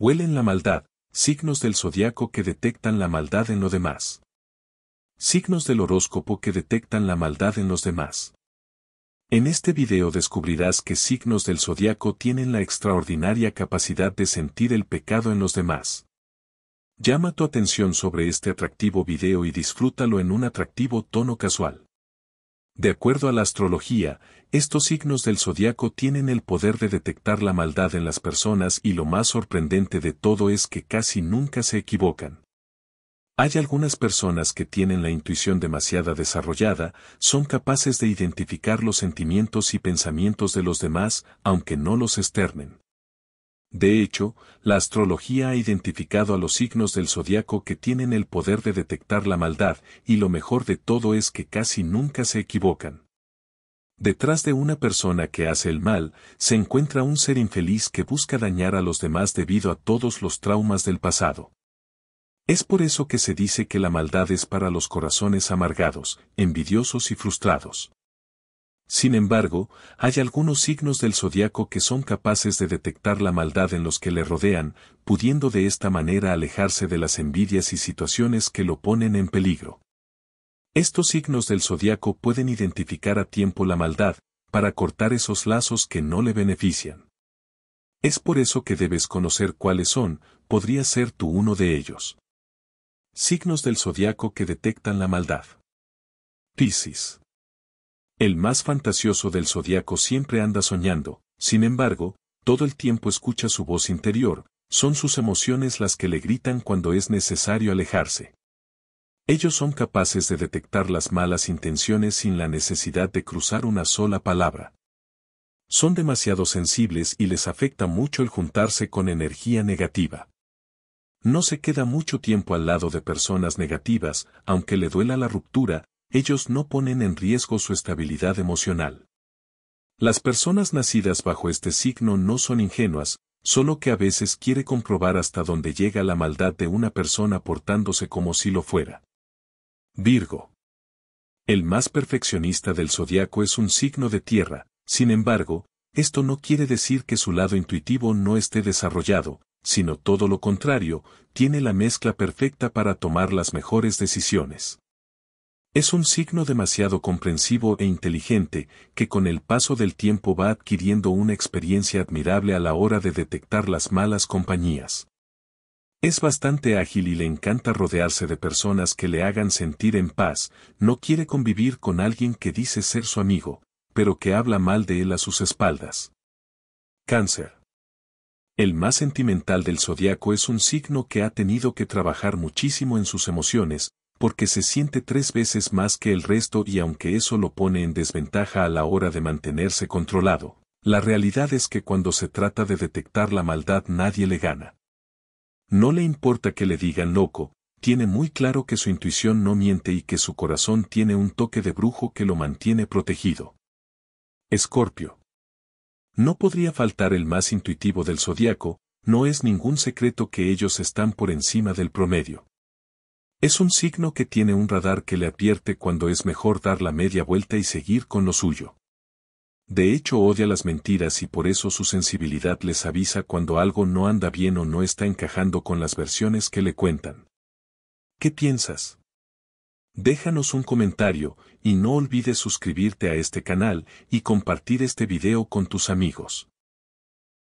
Huelen la maldad, signos del zodiaco que detectan la maldad en lo demás. Signos del horóscopo que detectan la maldad en los demás. En este video descubrirás que signos del zodiaco tienen la extraordinaria capacidad de sentir el pecado en los demás. Llama tu atención sobre este atractivo video y disfrútalo en un atractivo tono casual. De acuerdo a la astrología, estos signos del zodiaco tienen el poder de detectar la maldad en las personas y lo más sorprendente de todo es que casi nunca se equivocan. Hay algunas personas que tienen la intuición demasiado desarrollada, son capaces de identificar los sentimientos y pensamientos de los demás, aunque no los externen. De hecho, la astrología ha identificado a los signos del zodiaco que tienen el poder de detectar la maldad, y lo mejor de todo es que casi nunca se equivocan. Detrás de una persona que hace el mal, se encuentra un ser infeliz que busca dañar a los demás debido a todos los traumas del pasado. Es por eso que se dice que la maldad es para los corazones amargados, envidiosos y frustrados. Sin embargo, hay algunos signos del zodiaco que son capaces de detectar la maldad en los que le rodean, pudiendo de esta manera alejarse de las envidias y situaciones que lo ponen en peligro. Estos signos del zodiaco pueden identificar a tiempo la maldad, para cortar esos lazos que no le benefician. Es por eso que debes conocer cuáles son, podría ser tú uno de ellos. Signos del zodiaco que detectan la maldad. Piscis. El más fantasioso del zodiaco siempre anda soñando, sin embargo, todo el tiempo escucha su voz interior, son sus emociones las que le gritan cuando es necesario alejarse. Ellos son capaces de detectar las malas intenciones sin la necesidad de cruzar una sola palabra. Son demasiado sensibles y les afecta mucho el juntarse con energía negativa. No se queda mucho tiempo al lado de personas negativas, aunque le duela la ruptura, ellos no ponen en riesgo su estabilidad emocional. Las personas nacidas bajo este signo no son ingenuas, solo que a veces quiere comprobar hasta dónde llega la maldad de una persona portándose como si lo fuera. Virgo. El más perfeccionista del zodiaco es un signo de tierra, sin embargo, esto no quiere decir que su lado intuitivo no esté desarrollado, sino todo lo contrario, tiene la mezcla perfecta para tomar las mejores decisiones. Es un signo demasiado comprensivo e inteligente que con el paso del tiempo va adquiriendo una experiencia admirable a la hora de detectar las malas compañías. Es bastante ágil y le encanta rodearse de personas que le hagan sentir en paz, no quiere convivir con alguien que dice ser su amigo, pero que habla mal de él a sus espaldas. Cáncer. El más sentimental del zodiaco es un signo que ha tenido que trabajar muchísimo en sus emociones, porque se siente tres veces más que el resto y aunque eso lo pone en desventaja a la hora de mantenerse controlado, la realidad es que cuando se trata de detectar la maldad nadie le gana. No le importa que le digan loco, tiene muy claro que su intuición no miente y que su corazón tiene un toque de brujo que lo mantiene protegido. Escorpio. No podría faltar el más intuitivo del zodiaco, no es ningún secreto que ellos están por encima del promedio. Es un signo que tiene un radar que le advierte cuando es mejor dar la media vuelta y seguir con lo suyo. De hecho odia las mentiras y por eso su sensibilidad les avisa cuando algo no anda bien o no está encajando con las versiones que le cuentan. ¿Qué piensas? Déjanos un comentario, y no olvides suscribirte a este canal y compartir este video con tus amigos.